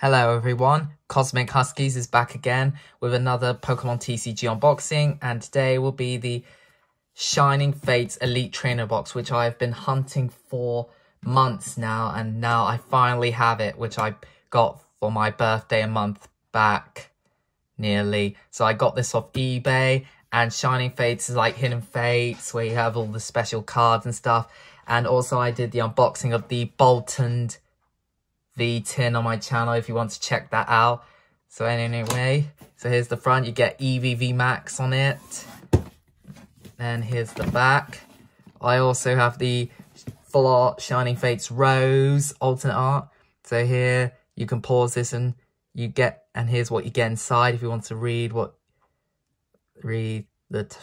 Hello everyone, Cosmic Huskies is back again with another Pokemon TCG unboxing and today will be the Shining Fates Elite Trainer box which I've been hunting for months now and now I finally have it which I got for my birthday a month back nearly. So I got this off eBay and Shining Fates is like Hidden Fates where you have all the special cards and stuff and also I did the unboxing of the Boltund V10 on my channel if you want to check that out. So anyway, so here's the front. You get Eevee V Max on it. And here's the back. I also have the full art Shining Fates Rose alternate art. So here you can pause this and you get, and here's what you get inside if you want to read what, read the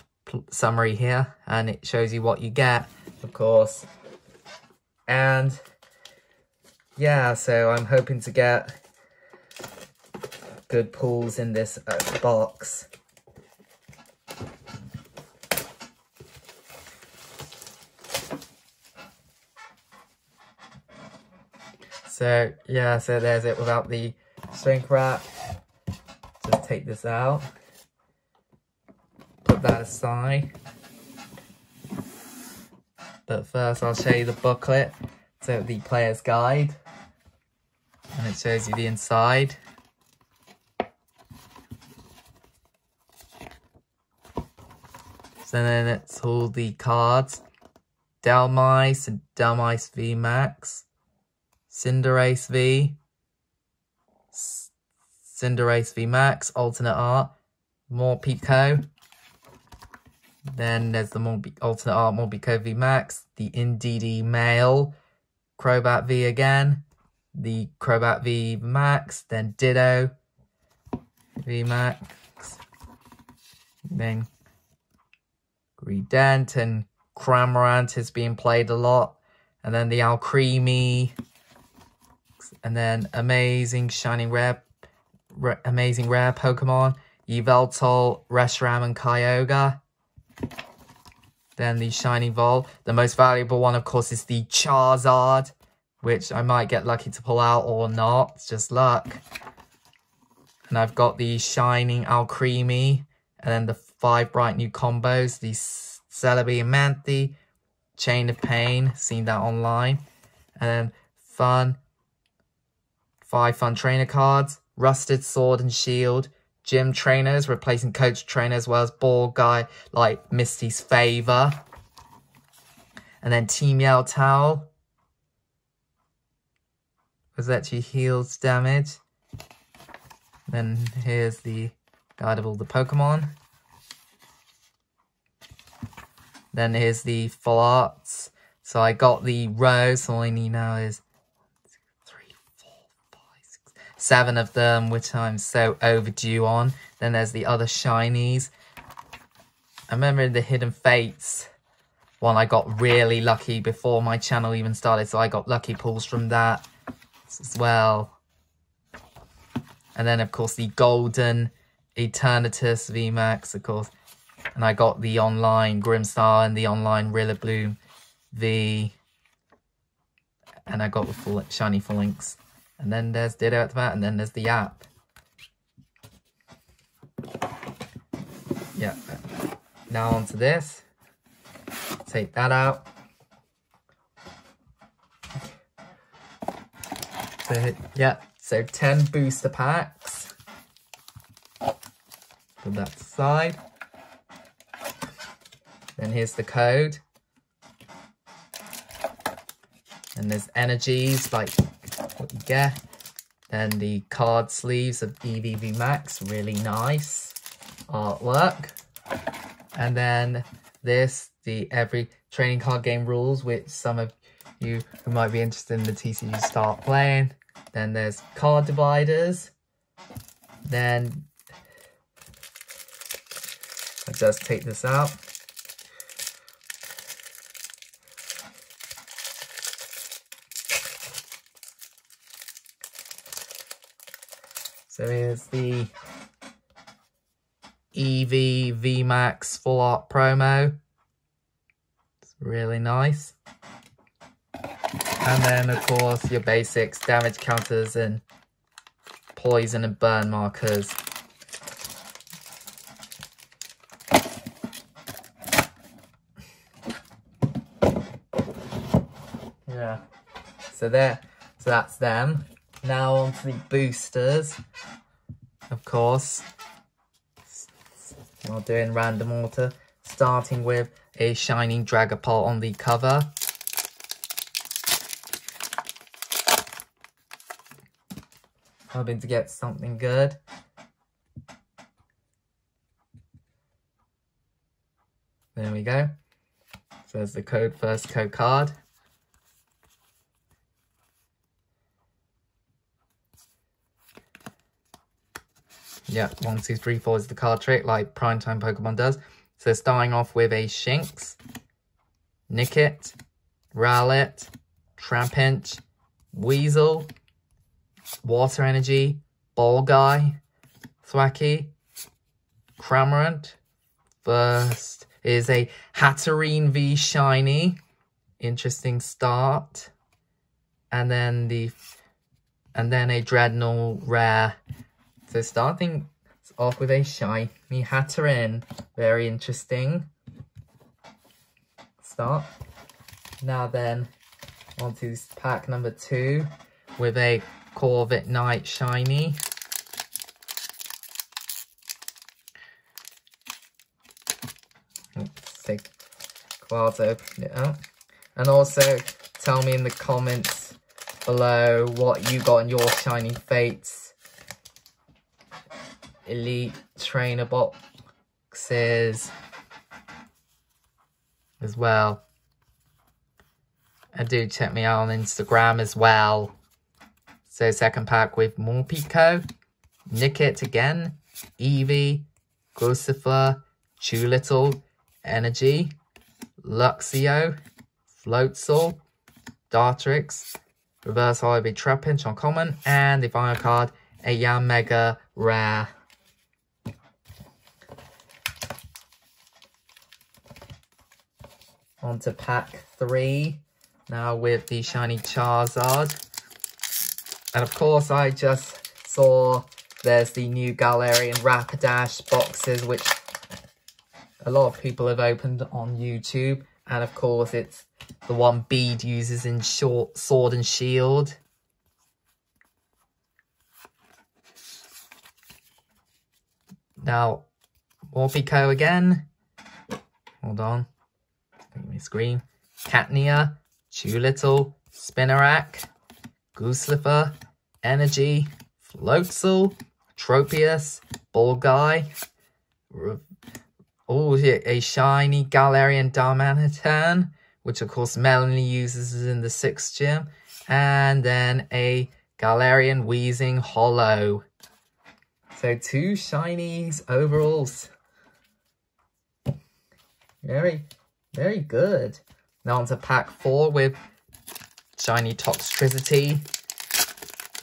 summary here. And it shows you what you get, of course. And yeah, so I'm hoping to get good pulls in this uh, box. So, yeah, so there's it without the shrink wrap. Just take this out. Put that aside. But first I'll show you the booklet. So the player's guide it shows you the inside. So then it's all the cards. Dhelmise and Dhelmise V Max. Cinderace V. Cinderace V Max, alternate art. Morpeko. Then there's the Morbi alternate art Morpeko V Max. The Indeedee Male. Crobat V again the Crobat V Max, then Ditto V Max, then Greedent and Cramorant is being played a lot, and then the Alcremie, and then Amazing Shining Rare, Amazing Rare Pokemon, Yveltal, Reshiram, and Kyogre. Then the Shiny Vault. The most valuable one, of course, is the Charizard which I might get lucky to pull out or not. It's just luck. And I've got the Shining Al Alcremie, and then the five bright new combos, the Celebi and Manthi, Chain of Pain, seen that online. And then fun, five fun trainer cards, Rusted Sword and Shield, gym trainers, replacing coach trainers, as well as ball guy like Misty's Favor. And then Team Yell Towel, because actually heals damage. Then here's the guide of all the Pokemon. Then here's the full arts. So I got the rose, all I need now is three, four, five, six, seven of them, which I'm so overdue on. Then there's the other shinies. I remember the Hidden Fates one I got really lucky before my channel even started, so I got lucky pulls from that as well. And then, of course, the Golden Eternatus VMAX, of course. And I got the online Grimstar and the online Rillaboom V. And I got the full shiny Falinks. And then there's Ditto at the back, and then there's the app. Yeah. Now onto this. Take that out. So, yeah, so 10 booster packs. Put that aside. Then here's the code. And there's energies, like what you get. Then the card sleeves of Eevee V Max, really nice artwork. And then this, the every training card game rules, which some of you who might be interested in the TCG start playing. Then there's card dividers. Then I just take this out. So here's the Eevee VMAX Full Art Promo. It's really nice. And then, of course, your basics, damage counters, and poison and burn markers. Yeah. So there, so that's them. Now on to the boosters. Of course. We're doing random order. Starting with a Shining Dragapult on the cover. Hoping to get something good. There we go. So there's the code, first code card. Yeah, one, two, three, four is the card trick, like Primetime Pokemon does. So starting off with a Shinx, Nickit, Rowlet, Trapinch, Weasel, Water Energy, Ball Guy, Thwackey, Cramorant. First is a Hatterene V Shiny. Interesting start. And then the and then a Drednaw Rare so starting off with a shiny Hatterene. Very interesting start. Now then, onto pack number two with a Corviknight Shiny. Let's take cards, open it up. And also, tell me in the comments below what you got in your Shiny Fates elite trainer boxes as well. And do check me out on Instagram as well. So second pack with Morpeko, Nickit again, Eevee, Gossifleur, Chewlittle, Energy, Luxio, Floatzel, Dartrix, Reverse Hybrid Trapinch on common, and the final card, a Yanmega Rare. On to pack three, now with the shiny Charizard. And of course, I just saw there's the new Galarian Rapidash boxes, which a lot of people have opened on YouTube. And of course, it's the one Bede uses in short Sword and Shield. Now, Morpeko again. Hold on my screen. Catnia, Chewlittle, Spinarak, Gooseflipper, Energy, Floatzel, Tropius, Ball Guy. oh, a shiny Galarian Darmanitan, which of course Melony uses in the 6th gym, and then a Galarian Weezing Holo. So two shinies overalls. Very very good. Now onto pack four with Shiny Toxtricity.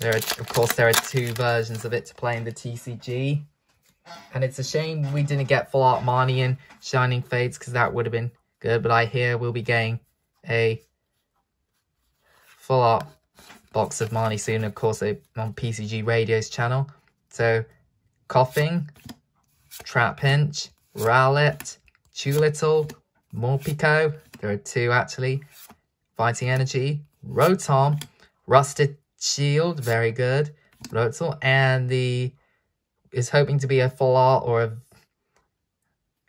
There are, of course, there are two versions of it to play in the TCG. And it's a shame we didn't get Full Art Marnie and Shining Fates because that would have been good. But I hear we'll be getting a Full Art box of Marnie soon, of course, eh, on PCG Radio's channel. So, Koffing, Trapinch, Rowlet, Chewlittle, Morpeko. There are two actually. Fighting Energy, Rotom, Rusted Shield, very good. Rotom, and the is hoping to be a full art or a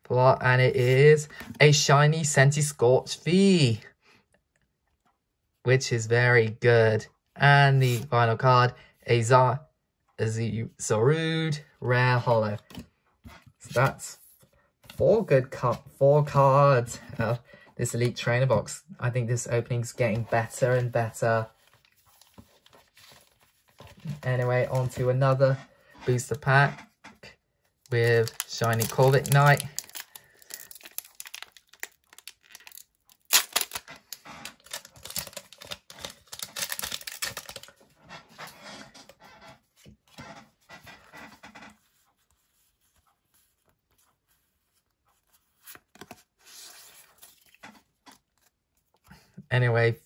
full art, and it is a shiny Centiskorch V, which is very good. And the final card, a Zar, Zarude Rare Holo. So that's four good four cards uh, this elite trainer box. I think this opening's getting better and better. Anyway on to another booster pack with shiny Corviknight Anyway,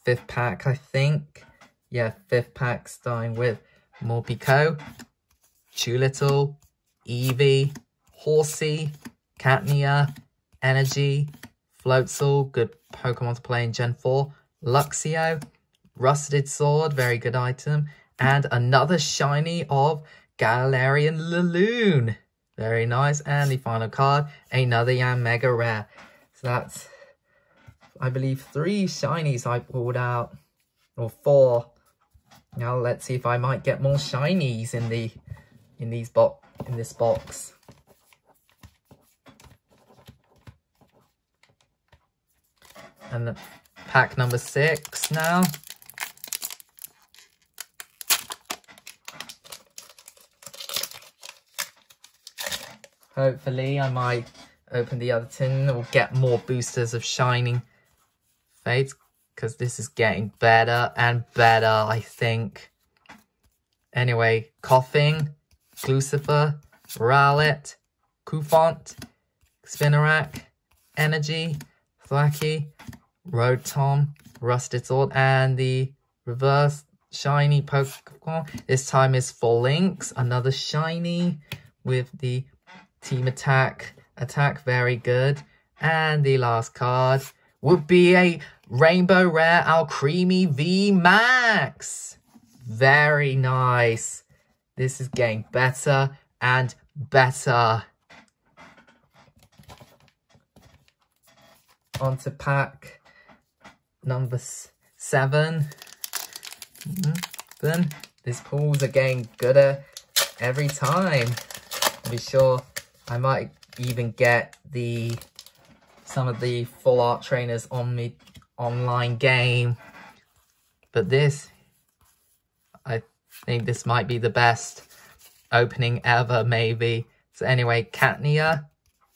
fifth pack, I think. Yeah, fifth pack starting with Morpeko, Chewlittle, Eevee, Horsea, Catnia, Energy, Floatzel, good Pokemon to play in Gen 4, Luxio, Rusted Sword, very good item, and another shiny of Galarian Laloon. Very nice. And the final card, another Yanmega Rare. So that's, I believe, three shinies I pulled out. Or four. Now let's see if I might get more shinies in the in these box in this box. And the pack number six now. Hopefully I might open the other tin or get more boosters of Shining Fates because this is getting better and better, I think. Anyway, Koffing, Lucifer, Rowlet, Cufant, Spinarak, Energy, Thwackey, Rotom, Rusted Sword, and the reverse shiny Pokemon. This time is Falinks, another shiny with the team attack. Attack, very good. And the last card would be a Rainbow Rare Alcremie V Max. Very nice. This is getting better and better. On to pack number seven. Mm-hmm. Then these pulls are getting gooder every time. I'll be sure I might even get the some of the full art trainers on the online game. But this, I think this might be the best opening ever, maybe. So anyway, Catnia,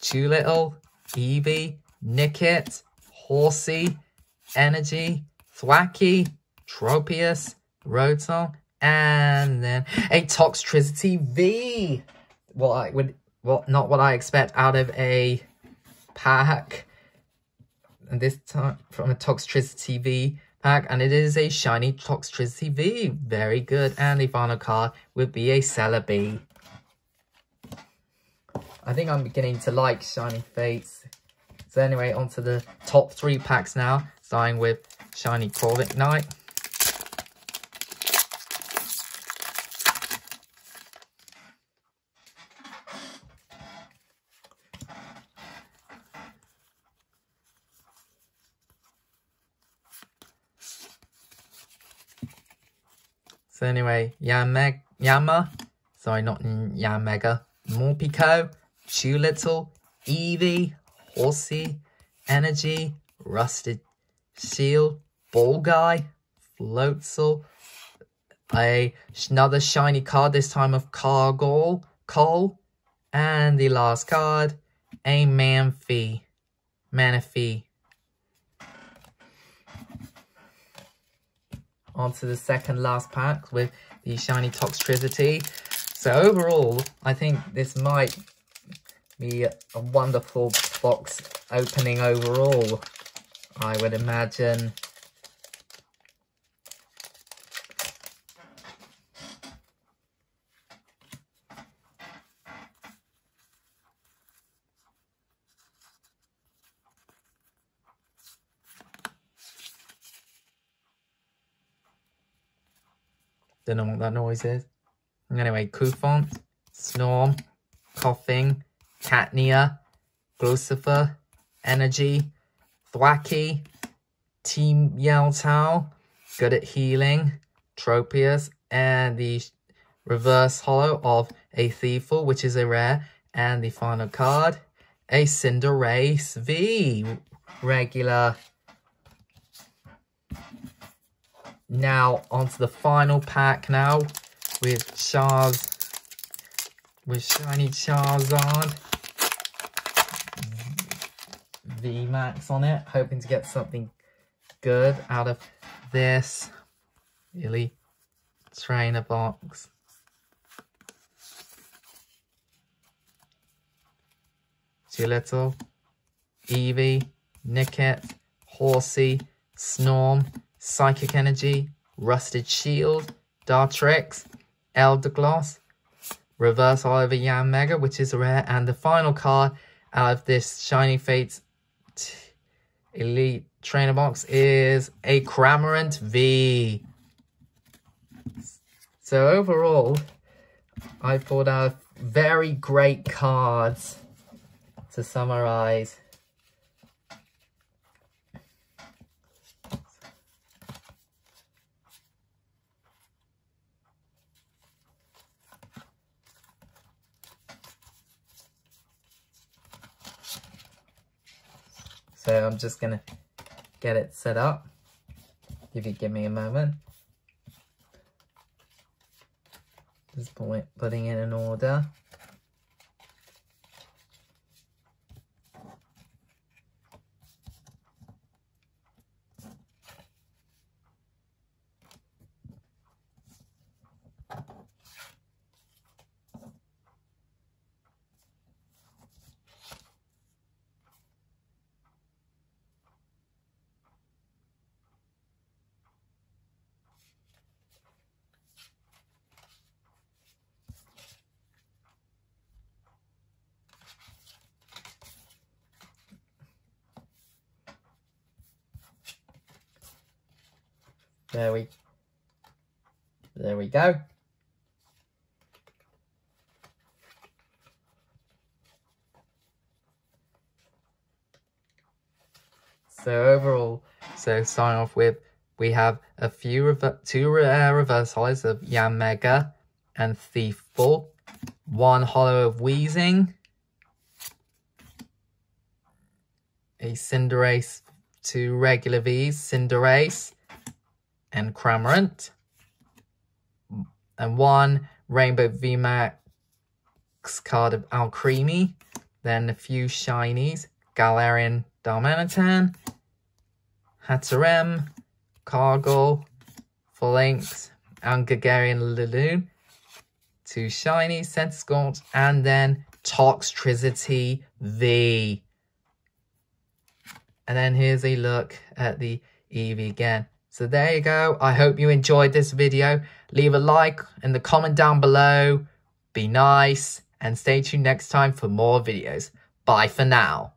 Chewlittle, Eevee, Nickit, Horsea, Energy, Thwackey, Tropius, Rotom, and then a Toxtricity V. Well, I would, well, not what I expect out of a pack and this time from a Toxtricity V pack, and it is a shiny Toxtricity V. Very good. And the final card would be a Celebi. I think I'm beginning to like Shiny Fates. So anyway, on to the top three packs now, starting with Shiny Corviknight. So anyway, Yameg Yama, sorry, not Yanmega, Morpeko, Chewlittle, Eevee, Horsea, Energy, Rusted Shield, Ball Guy, Floatzel, a another shiny card, this time of Cargol, Cole, and the last card, a Manphy, Manaphy. Onto the second last pack with the Shiny Toxtricity. So overall, I think this might be a wonderful box opening overall, I would imagine. Don't know what that noise is. Anyway, Cufant, Snorm, Koffing, Catnia, Glucifer, Energy, Thwackey, Team Yell Towel, good at healing, Tropius, and the reverse holo of a Thievul, which is a rare, and the final card, a Cinderace V, regular Now, onto the final pack now with Chars, with Shiny Charizard. VMAX on it, hoping to get something good out of this really trainer box. Chewlittle, Eevee, Nickit, Horsea, Snorm, Psychic Energy, Rusted Shield, Dartrix, Eldegoss, reverse over Yanmega, which is rare. And the final card out of this Shining Fates Elite Trainer Box is a Cramorant V. So overall, I pulled out very great cards to summarize. So I'm just gonna get it set up. If you give me a moment. Just point, putting it in order. There we, there we go. So overall, so starting off with, we have a few, rever two rare uh, reverse holos of Yanmega and Thief Ball, one holo of Weezing, a Cinderace, two regular Vs, Cinderace, and Cramorant. And one Rainbow VMAX card of Alcremie. Then a few shinies. Galarian Darmanitan. Hatterene. Cargo. Falinks. And Galarian Laloon. Two shinies. Centiskorch. And then Toxtricity V. And then here's a look at the Eevee again. So there you go. I hope you enjoyed this video. Leave a like and the comment down below. Be nice and stay tuned next time for more videos. Bye for now.